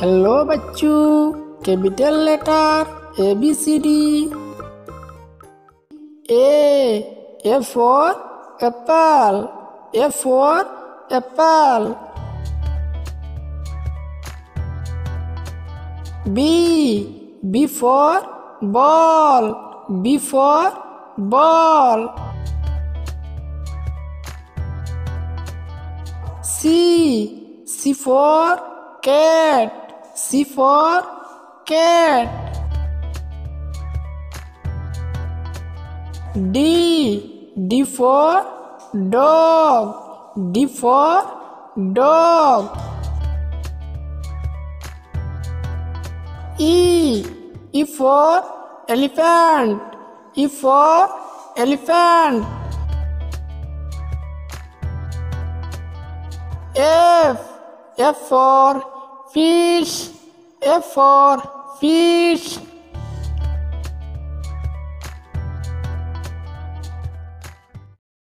हेलो बच्चों। Capital letter A B C D A A for apple A for apple B B for ball B for ball C. C for cat. C for cat. D. D for dog. D for dog. E. E for elephant. E for elephant. F F for fish F for fish